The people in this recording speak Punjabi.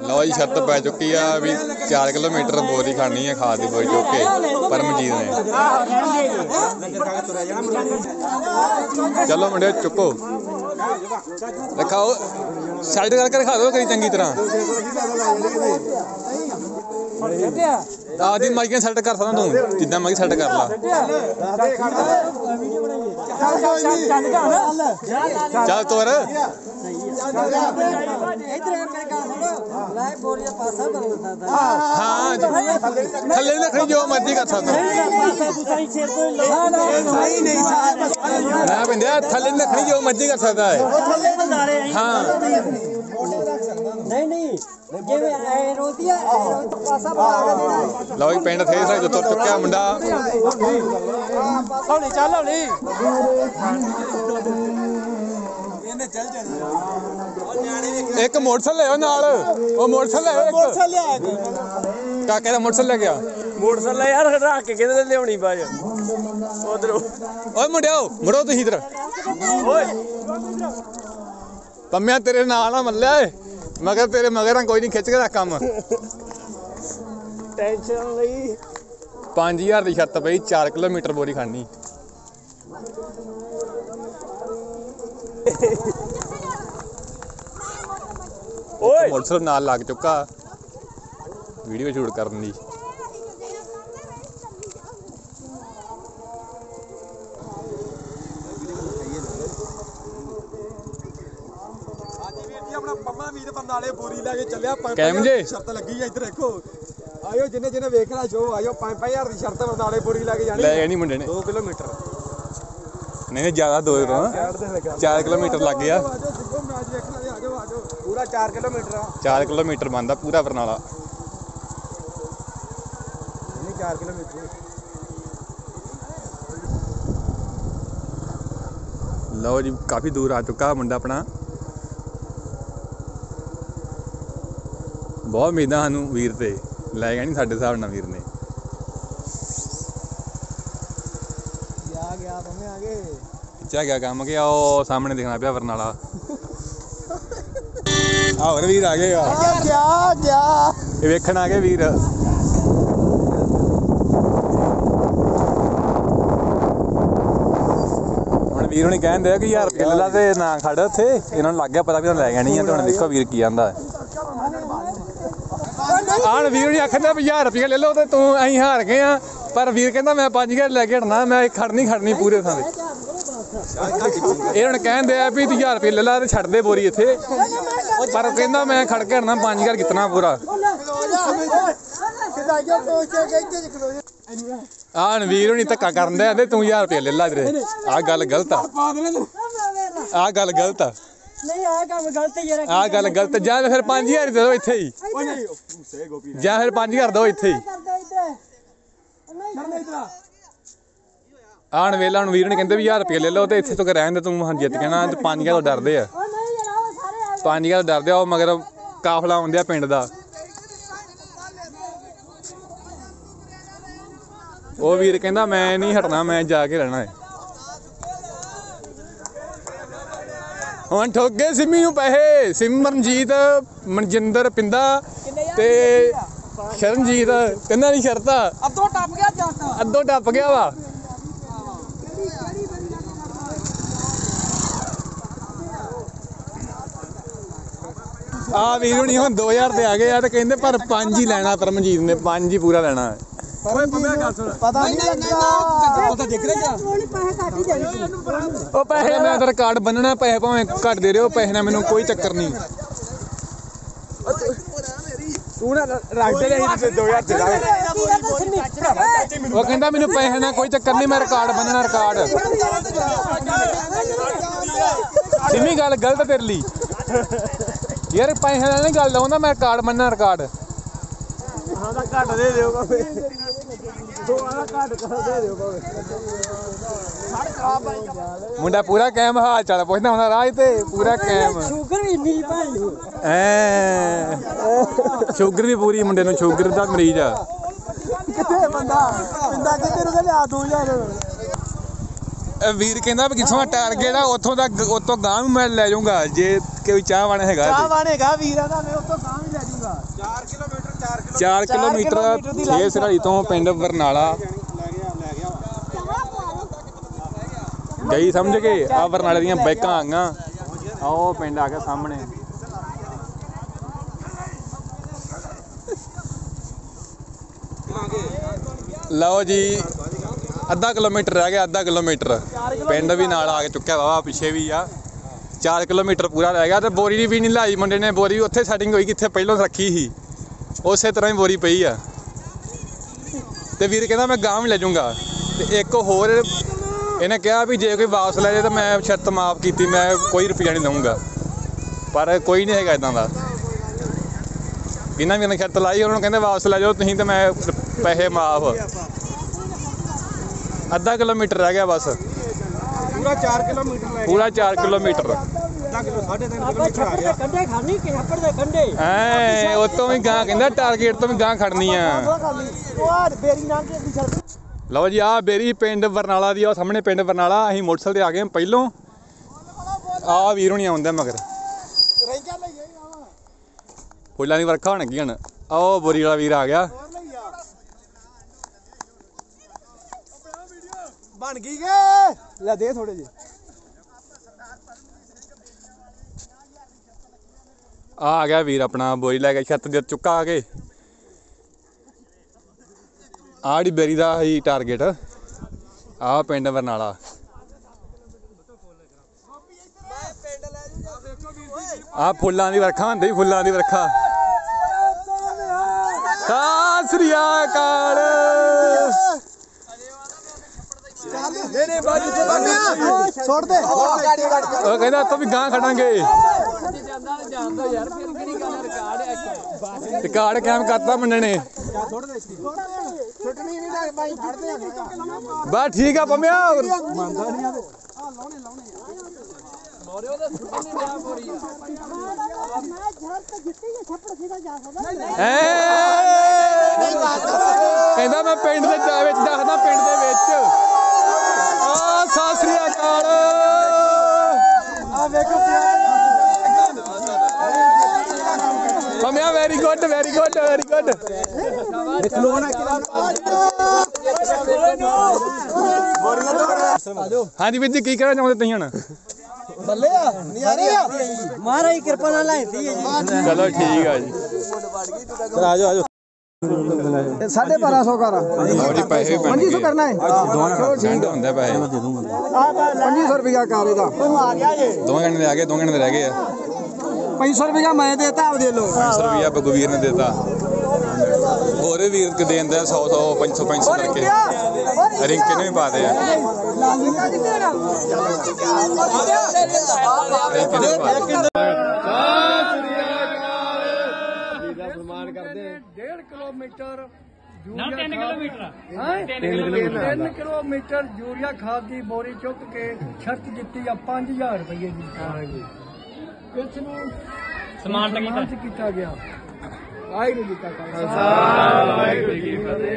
ਲਓ ਜੀ ਸ਼ਰਤ ਪੈ ਚੁੱਕੀ ਆ ਵੀ 4 ਕਿਲੋਮੀਟਰ ਬੋਰੀ ਖਾਣੀ ਹੈ ਖਾਦ ਦੀ ਬੋਰੀ ਚੁੱਕ ਕੇ, ਪਰਮਜੀਤ ਨੇ। ਚਲੋ ਮੁੰਡਿਓ, ਚੁੱਕੋ। ਦਿਖਾਓ ਸਾਈਡ ਕਰਕੇ ਦਿਖਾ ਦਿਓ ਕਰੀ ਚੰਗੀ ਤਰ੍ਹਾਂ। ਆਦੀ ਮਾਈਕਾਂ ਸੈੱਟ ਕਰ ਸਕਦਾ ਤੂੰ। ਜਿੱਦਾਂ ਮਾਈਕ ਸੈੱਟ ਕਰ ਲਾ। ਚੱਲ ਤੋਰ। ਹਾਂ ਜੀ। ਥੱਲੇ ਨਾ ਖੜੀ ਜੋ ਮਰਜ਼ੀ ਕਰ ਸਕਦਾ। ਨਾ ਬੰਦਿਆ ਥੱਲੇ ਨਾ ਖੜੀ ਜੋ ਮਰਜ਼ੀ ਕਰ ਸਕਦਾ ਹੈ। ਹਾਂ ਨਹੀਂ ਨਹੀਂ ਜਿਵੇਂ ਐ ਰੋਦੀ ਆ ਪਾਸਾ ਬਣਾ ਕੇ ਦੇਣਾ ਲਓ ਜੀ ਪਿੰਡ ਥੇ ਮੁੰਡਾ। ਹੌਲੀ ਚੱਲ ਹੌਲੀ ਇੱਕ ਮੋਟਰਸਾਈਕਲ ਲਿਆਓ ਨਾਲ। ਉਹ ਮੋਟਰਸਾਈਕਲ ਲਿਆਓ ਇੱਕ। ਲਿਆ ਕਾਕੇ ਦਾ ਮੋਟਰਸਾਈਕਲ ਲੈ ਗਿਆ ਮੋਟਰਸਾਈਕਲ ਯਾਰ ਰੱਖ ਕੇ ਕਿਤੇ ਲਿਆਉਣੀ ਬਾਜ ਉਧਰੋਂ। ਓਏ ਮੁੰਡਿਓ ਮੁੜੋ ਤੁਸੀਂ ਇਧਰ। ਓਏ। ਪੰਮਿਆ ਤੇਰੇ ਨਾਲ ਨਾ ਮੱਲਿਆ ਏ। ਮਗਰ ਤੇਰੇ ਮਗਰ ਕੋਈ ਨਹੀਂ ਖਿੱਚ ਕੇ ਰੱਖ ਕੰਮ। ਟੈਨਸ਼ਨ ਲਈ। 5000 ਦੀ ਸ਼ਰਤ ਪਈ 4 ਕਿਲੋਮੀਟਰ ਬੋਰੀ ਖਾਣੀ। ਓਏ। ਮੋਟਰਸਾਈਕਲ ਨਾਲ ਲੱਗ ਚੁੱਕਾ। ਵੀਡੀਓ ਸ਼ੂਟ ਕਰਨ ਦੀ। ਆਪਣਾ ਪੰਮਾ ਵੀਰ ਬੰਦਾਲੇ ਬੋਰੀ ਲੈ ਕੇ ਚੱਲਿਆ। ਪੰਜ ਕੈਮ ਜੇ? ਸ਼ਰਤ ਲੱਗੀ ਆ ਇੱਧਰ ਦੇਖੋ। ਆਇਓ ਜਿੰਨੇ ਜਿੰਨੇ ਵੇਖਣਾ ਸ਼ੋ ਆਇਓ। 5-5000 ਦੀ ਸ਼ਰਤ ਬੰਦਾਲੇ ਬੋਰੀ ਲੈ ਕੇ ਜਾਣੀ ਲੈ ਜਾਣੀ ਮੁੰਡੇ ਨੇ। 2 ਕਿਲੋਮੀਟਰ। ਨਹੀਂ ਨਹੀਂ ਜ਼ਿਆਦਾ ਦੋ ਤੋਂ। ਲੱਗਾ 4 ਕਿਲੋਮੀਟਰ ਲੱਗ ਗਿਆ। ਪੂਰਾ 4 ਕਿਲੋਮੀਟਰ ਆ। 4 ਕਿਲੋਮੀਟਰ ਬੰਦਾ ਪੂਰਾ ਬਰਨਾਲਾ। ਨਹੀਂ 4 ਕਿਲੋਮੀਟਰ। ਲਓ ਜੀ ਕਾਫੀ ਦੂਰ ਆ ਚੁੱਕਾ ਮੁੰਡਾ ਆਪਣਾ। ਬਹੁਤ ਉਮੀਦਾਂ ਸਾਨੂੰ ਵੀਰ ਤੇ। ਲੈ ਗਿਆ ਨਹੀਂ ਸਾਡੇ ਹਿਸਾਬ ਨਾਲ ਵੀਰ ਨੇ। ਪੰਮੇ ਆ ਗਏ। ਚਾ ਗਿਆ ਕੰਮ ਕਿ ਉਹ ਸਾਹਮਣੇ ਦਿਖਣਾ ਪਿਆ ਬਰਨਾਲਾ ਆ ਹੋਰ ਵੀਰ ਆ ਗਏ ਆ। ਗਿਆ ਗਿਆ ਇਹ ਵੇਖਣ ਆ ਗਏ ਵੀਰ। ਹੁਣ ਵੀਰ ਹੁਣੀ ਕਹਿੰਦੇ ਆ ਕਿ ਯਾਰ ਰੁਪਏ ਲੈ ਲਾ ਤੇ ਨਾ ਖੜ ਉੱਥੇ। ਇਹਨਾਂ ਨੂੰ ਲੱਗ ਗਿਆ ਪਤਾ ਵੀ ਉਹਨਾਂ ਲੈ ਜਾਣੀ ਆ ਤੇ ਹੁਣ ਦੇਖੋ ਵੀਰ ਕੀ ਕਹਿੰਦਾ ਆਣ ਵੀਰ ਹੁਣੀ ਆਖਦਾ ਵੀ 1000 ਰੁਪਏ ਲੈ ਲਓ ਤੇ ਤੂੰ ਅਸੀਂ ਹਾਰ ਗਏ ਆ। ਪਰ ਵੀਰ ਕਹਿੰਦਾ ਮੈਂ 5000 ਲੈ ਕੇ ਹਟਣਾ, ਮੈਂ ਖੜਨੀ ਖੜਨੀ ਪੂਰੇ ਥਾਂ ਤੇ। ਇਹ ਹੁਣ ਕਹਿੰਦੇ ਆ ਵੀ 1000 ਰੁਪਏ ਲੈ ਲਾ ਤੇ ਛੱਡ ਦੇ ਬੋਰੀ ਇੱਥੇ। ਪਰ ਕਹਿੰਦਾ ਮੈਂ ਖੜ ਕੇ ਹਟਣਾ 5000 ਕਿਤਨਾ ਪੂਰਾ। ਕਿਦਾਈਓ ਪਹੁੰਚ ਕੇ ਇੱਥੇ ਵੀਰ ਹੁਣੀ ਧੱਕਾ ਕਰਨ ਦੇ ਆਂਦੇ ਤੂੰ 1000 ਰੁਪਏ ਲੈ ਲਾ ਵੀਰੇ। ਆਹ ਗੱਲ ਗਲਤ ਆ। ਪਾ ਆਹ ਗੱਲ ਗਲਤ ਆ। ਨਹੀਂ ਆ ਕੰਮ ਗਲਤ ਯਾਰ ਆਹ ਗੱਲ ਗਲਤ ਜਾਂ ਫਿਰ 5000 ਦੇ ਦਿਓ ਇੱਥੇ ਹੀ। ਜਾਂ ਫਿਰ 5000 ਦਿਓ ਇੱਥੇ ਹੀ ਕਰਦਾ ਇੱਧਰ ਕਰਨਾ ਇਤਰਾ ਆਣ ਵੇਲਾ ਹੁਣ ਵੀਰ ਨੇ ਕਹਿੰਦੇ ਵੀ 1000 ਰੁਪਏ ਲੈ ਲਓ ਤੇ ਇੱਥੇ ਤੋਂ ਕਿ ਰਹਿਣ ਦੇ ਤੂੰ ਹਾਂ ਜਿੱਤ ਕਹਿਣਾ ਤੇ 5000 ਤੋਂ ਡਰਦੇ ਆ। ਉਹ ਨਹੀਂ ਯਾਰ ਉਹ ਸਾਰੇ ਆ 5000 ਤੋਂ ਡਰਦੇ ਆ ਉਹ ਮਗਰ ਕਾਫਲਾ ਆਉਂਦੇ ਆ ਪਿੰਡ ਦਾ। ਉਹ ਵੀਰ ਕਹਿੰਦਾ ਮੈਂ ਨਹੀਂ ਹਟਣਾ ਮੈਂ ਜਾ ਕੇ ਰਹਿਣਾ ਹੈ ਹੁਣ ਠੋਕ ਗਏ ਸਿੰਮੀ ਨੂੰ ਪੈਸੇ ਸਿਮਰਨਜੀਤ ਮਨਜਿੰਦਰ ਪਿੰਦਾ ਤੇ ਸ਼ਰਨਜੀਤ ਕਹਿੰਦਾ ਨਹੀਂ ਸ਼ਰਤਾ। ਅੱਧੋ ਟੱਪ ਗਿਆ ਜੱਟ ਅੱਧੋ ਟੱਪ ਗਿਆ ਵਾ। ਆ ਵੀਰ ਹੁਣੀ ਹੁਣ 2000 ਤੇ ਆ ਗਏ ਆ ਤੇ ਕਹਿੰਦੇ ਪਰ ਪੰਜ ਹੀ ਲੈਣਾ ਪਰਮਜੀਤ ਨੇ ਪੰਜ ਹੀ ਪੂਰਾ ਲੈਣਾ। ਹੈ ਓਏ ਪੰਮੇ ਗੱਲ ਸੁਣ ਪਤਾ ਨਹੀਂ ਲੱਗਾ ਪਤਾ ਦੇਖ ਰਿਹਾ। ਥੋੜੀ ਪੈਸੇ ਘੱਟ ਹੀ ਦੇਣੀ ਉਹ ਪੈਸੇ ਮੈਂ ਤਾਂ ਕਾਰਡ ਬੰਨਣਾ ਪੈਸੇ ਭਾਵੇਂ ਘੱਟ ਦੇ ਰਿਓ ਪੈਸੇ ਨਾਲ ਮੈਨੂੰ ਕੋਈ ਚੱਕਰ ਨਹੀਂ ਤੂੰ ਨਾ ਰੱਖ ਦੇ ਲਈ 2000 ਚ ਲਾ ਉਹ ਕਹਿੰਦਾ ਮੈਨੂੰ ਪੈਸੇ ਨਾਲ ਕੋਈ ਚੱਕਰ ਨਹੀਂ ਮੈਂ ਰਿਕਾਰਡ ਬੰਨਣਾ ਰਿਕਾਰਡ ਸਿਮੀ ਗੱਲ ਗਲਤ ਤੇਰੇ ਲਈ। ਯਾਰ ਪੈਸੇ ਨਾਲ ਨਹੀਂ ਗੱਲ ਆਉਂਦਾ ਮੈਂ ਰਿਕਾਰਡ ਬੰਨਣਾ ਰਿਕਾਰਡ ਹਾਂ ਤਾਂ ਘੱਟ ਦੇ ਦਿਓ ਬਾਬੇ ਮੁੰਡਾ ਪੂਰਾ ਕੈਮ ਹਾਲ ਚਾਲ ਪੁੱਛਦਾ ਹੁੰਦਾ ਰਾਜ ਤੇ ਪੂਰਾ ਕੈਮ ਸ਼ੂਗਰ ਵੀ ਇੰਨੀ ਭਾਈ। ਐ। ਸ਼ੂਗਰ ਵੀ ਪੂਰੀ ਮੁੰਡੇ ਨੂੰ ਸ਼ੂਗਰ ਦਾ ਮਰੀਜ਼ ਆ। ਕਿੱਥੇ ਬੰਦਾ? ਪਿੰਡਾ ਕਿੱਥੇ ਨੂੰ ਲਿਆ 2000 ਵੀਰ ਕਹਿੰਦਾ ਵੀ ਕਿਥੋਂ ਟਾਰਗੇਟ ਆ ਉੱਥੋਂ ਦਾ ਉੱਥੋਂ ਗਾਂ ਵੀ ਮੈਂ ਲੈ ਜਾਊਂਗਾ ਜੇ ਕੋਈ ਚਾਹ ਵਾਣ ਹੈਗਾ ਚਾਹ ਵਾਣ ਹੈਗਾ ਵੀਰਾਂ ਦਾ ਮੈਂ ਉੱਥੋਂ ਗਾਂ ਵੀ ਲੈ ਜਾਊਂਗਾ। 4 ਕਿਲੋਮੀਟਰ 4 ਕਿਲੋਮੀਟਰ ਛੇ ਸਿਰਾੜੀ ਤੋਂ ਪਿੰਡ ਬਰਨਾਲਾ ਗਈ ਸਮਝ ਕੇ? ਆ ਬਰਨਾਲੇ ਦੀਆਂ ਬਾਈਕਾਂ ਆਂਗਾ ਆ ਉਹ ਪਿੰਡ ਆ ਗਿਆ ਸਾਹਮਣੇ। ਲਓ ਜੀ ਅੱਧਾ ਕਿਲੋਮੀਟਰ ਰਹਿ ਗਿਆ ਅੱਧਾ ਕਿਲੋਮੀਟਰ। ਪਿੰਡ ਵੀ ਨਾਲ ਆ ਕੇ ਚੁੱਕਿਆ ਵਾ ਪਿੱਛੇ ਵੀ ਆ। 4 ਕਿਲੋਮੀਟਰ ਪੂਰਾ ਰਹਿ ਗਿਆ ਤੇ ਬੋਰੀ ਵੀ ਨਹੀਂ ਲਾਈ ਮੁੰਡੇ ਨੇ ਬੋਰੀ ਉੱਥੇ ਸੈਟਿੰਗ ਹੋਈ ਕਿੱਥੇ ਪਹਿਲਾਂ ਰੱਖੀ ਸੀ। ਉਸੇ ਤਰ੍ਹਾਂ ਹੀ ਬੋਰੀ ਪਈ ਆ। ਤੇ ਵੀਰ ਕਹਿੰਦਾ ਮੈਂ ਗਾਂ ਵੀ ਲੈ ਜਾਊਂਗਾ। ਤੇ ਇੱਕ ਹੋਰ ਇਹਨੇ ਕਿਹਾ ਵੀ ਜੇ ਕੋਈ ਵਾਪਸ ਲੈ ਜਾਏ ਤਾਂ ਮੈਂ ਸ਼ਰਤ ਮਾਫ ਕੀਤੀ ਮੈਂ ਕੋਈ ਰੁਪਈਆ ਨਹੀਂ ਦਊਂਗਾ। ਪਰ ਕੋਈ ਨਹੀਂ ਹੈਗਾ ਇਦਾਂ ਦਾ। ਇਹਨਾਂ ਵੀ ਨੇ ਸ਼ਰਤ ਲਾਈ ਉਹਨਾਂ ਨੂੰ ਕਹਿੰਦੇ ਵਾਪਸ ਲੈ ਜਾਓ ਤੁਸੀਂ ਤੇ ਮੈਂ ਪੈਸੇ ਮਾਫ। ਅੱਧਾ ਕਿਲੋਮੀਟਰ ਰਹਿ ਗਿਆ ਬਸ। ਪੂਰਾ 4 ਕਿਲੋਮੀਟਰ ਲੈ ਪੂਰਾ 4 ਕਿਲੋਮੀਟਰ। ਅੱਧਾ ਕਿਲੋ 3.5 ਆਪਾਂ ਕਿਲੋਮੀਟਰ ਆ ਛੱਪੜ ਗਿਆ। ਦੇ ਕੰਢੇ ਖਾਣੀ ਕਿ ਛੱਪੜ ਦੇ ਕੰਢੇ। ਐ ਉਤੋਂ ਵੀ ਗਾਂ ਕਹਿੰਦਾ ਟਾਰਗੇਟ ਤੋਂ ਵੀ ਗਾਂ ਖੜਨੀ ਆ। ਉਹ ਆ ਬੇਰੀ ਨਾਲ ਦੀ ਅੱਧੀ ਸੜਕ ਲਓ ਜੀ ਆ ਬੇਰੀ ਪਿੰਡ ਬਰਨਾਲਾ ਦੀ ਆ ਉਹ ਸਾਹਮਣੇ ਪਿੰਡ ਬਰਨਾਲਾ। ਅਸੀਂ ਮੋਟਰਸਾਈਕਲ ਤੇ ਆ ਗਏ ਹਾਂ ਪਹਿਲੋਂ। ਆ ਵੀਰ ਹੁਣੀ ਆਉਂਦੇ ਮਗਰ। ਰੈਂਚਾ ਲਈ ਗਈ ਆਵਾ ਫੁੱਲਾਂ ਦੀ ਵਰਖਾ ਹੋਣ ਉਹ ਬੋਰੀ ਵਾਲਾ ਵੀਰ ਆ ਗਿਆ। ਬਣ ਗਈ ਗੇ। ਲੈ ਦੇ ਥੋੜੇ ਜਿਹੇ। ਆ ਆ ਗਿਆ ਵੀਰ ਆਪਣਾ ਬੋਰੀ ਲੈ ਕੇ ਛੱਤ ਦੇ ਚੁੱਕਾ ਆ ਕੇ। ਆੜੀ ਬੇਰੀ ਦਾ ਹੀ ਟਾਰਗੇਟ ਆ ਪਿੰਡ ਬਰਨਾਲਾ। ਆ ਫੁੱਲਾਂ ਦੀ ਵਰਖਾ ਹੁੰਦੀ ਫੁੱਲਾਂ ਦੀ ਵਰਖਾ। ਸਤਿ ਸ੍ਰੀ ਅਕਾਲ। ਨਹੀਂ ਨਹੀਂ ਬਾਜੀ ਤੇ ਬਾਜੀ ਛੋੜ ਦੇ। ਉਹ ਕਹਿੰਦਾ ਤੋਂ ਵੀ ਗਾਂ ਖੜਾਂਗੇ। ਰਿਕਾਰਡ ਕਾਇਮ ਕਰਤਾ ਮੁੰਡੇ ਨੇ। ਛੋੜ ਦੇ ਛੁੱਟਣੀ ਨਹੀਂ ਲੈ ਬਾਈ ਫੜਦੇ ਆ ਬਸ ਠੀਕ ਆ ਪੰਮਿਆ। ਮੰਨਦਾ ਨਹੀਂ ਆ। ਮੈਂ ਝੜ ਤੇ ਜਿੱਤੀ ਛੱਪੜ ਸਿੱਧਾ ਜਾ ਸਕਦਾ ਕਹਿੰਦਾ ਮੈਂ ਪਿੰਡ ਦੇ ਵਿੱਚ ਦੱਸਦਾ ਪਿੰਡ ਦੇ ਵਿੱਚ। ਪੰਮਿਆ very good very good very good ਖਲੋਣਾ ਕਿਲਾ ਹਾਂਜੀ ਵੀਰ ਜੀ ਕੀ ਕਹਿਣਾ ਚਾਹੁੰਦੇ ਤੁਸੀਂ ਹੁਣ? ਬੱਲੇ ਆ ਨਿਆਰੇ ਆ ਮਹਾਰਾਜ ਦੀ ਕਿਰਪਾ ਨਾਲ ਲੈਂਦੀ ਹੈ ਜੀ ਚਲੋ ਠੀਕ ਆ ਜੀ। ਆਜੋ ਆਜੋ 1250 ਕਰ। ਲਓ ਜੀ ਪੈਸੇ ਵੀ ਬਣ ਗਏ। ਕਰਨਾ ਹੈ। ਸੈਂਡ ਹੁੰਦਾ ਪੈਸੇ। 2500 ਰੁਪਇਆ ਕਰ ਇਹਦਾ। ਦੋ ਘੰਟੇ ਦੇ ਆ ਗਏ ਦੋ ਘੰਟੇ ਦੇ ਰਹਿ ਗਏ ਆ। 500 ਰੁਪਇਆ ਮੈਂ ਦੇਤਾ ਆਪ ਦੇ ਲੋ 500 ਰੁਪਿਆ ਬਗਵੀਰ ਨੇ ਦਿੱਤਾ। ਹੋਰ ਵੀਰ ਕਿ ਦੇਂਦੇ 100 100 500 500 ਕਰਕੇ। ਰਿੰਕੇ ਨੇ ਵੀ ਪਾਦੇ ਆ। ਰਿੰਕੇ ਨੇ ਵੀ ਪਾ ਦੇ। ਡੇਢ ਕਿਲੋਮੀਟਰ ਨਾ 3 ਕਿਲੋਮੀਟਰ ਹਾਂ? 3 ਕਿਲੋਮੀਟਰ। 3 ਕਿਲੋਮੀਟਰ ਯੂਰੀਆ ਖਾਦ ਦੀ ਬੋਰੀ ਚੁੱਕ ਕੇ ਸ਼ਰਤ ਦਿੱਤੀ ਆ 5000 ਰੁਪਏ ਦੀ। ਹਾਂਜੀ। ਇਸ ਨੂੰ ਸਮਾਨ ਕੀਤਾ ਗਿਆ। ਵਾਹਿਗੁਰੂ ਜੀ ਕਾ ਖਾਲਸਾ। ਵਾਹਿਗੁਰੂ ਜੀ ਕੀ ਫਤਿਹ।